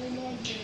venait de